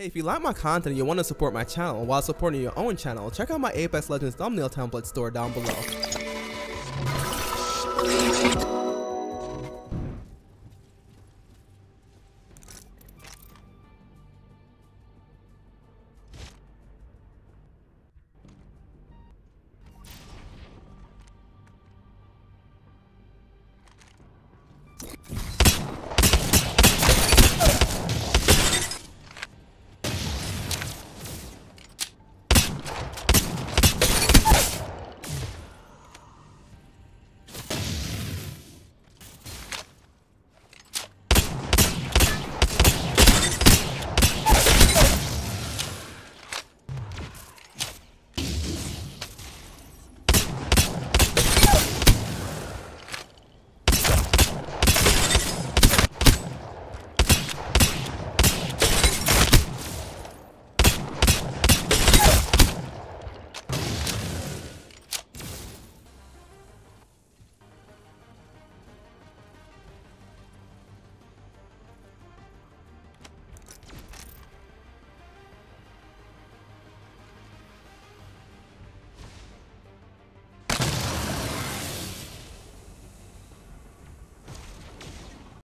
Hey, if you like my content and you want to support my channel while supporting your own channel, check out my Apex Legends thumbnail template store down below.